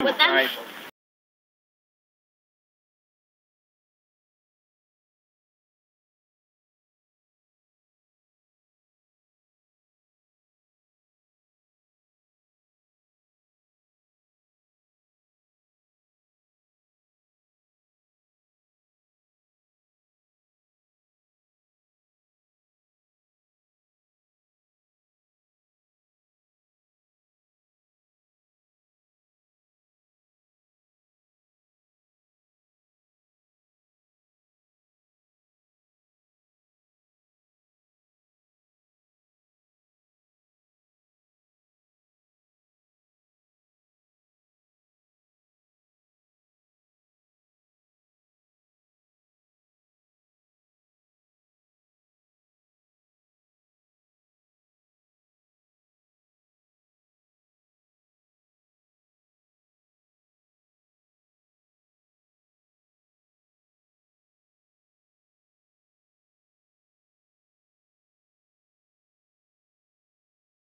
With them? Right.